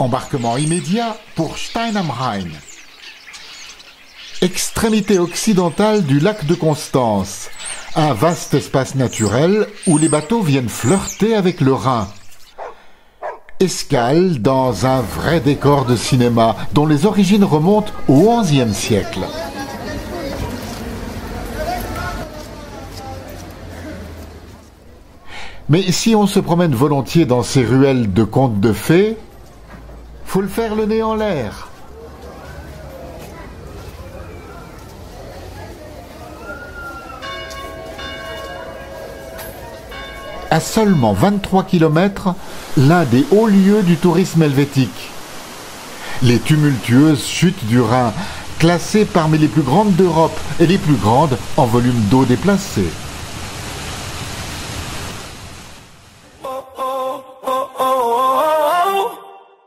Embarquement immédiat pour Stein am Rhein. Extrémité occidentale du lac de Constance, un vaste espace naturel où les bateaux viennent flirter avec le Rhin. Escale dans un vrai décor de cinéma dont les origines remontent au XIe siècle. Mais si on se promène volontiers dans ces ruelles de contes de fées, faut le faire le nez en l'air. À seulement 23 km, l'un des hauts lieux du tourisme helvétique. Les tumultueuses chutes du Rhin, classées parmi les plus grandes d'Europe et les plus grandes en volume d'eau déplacée.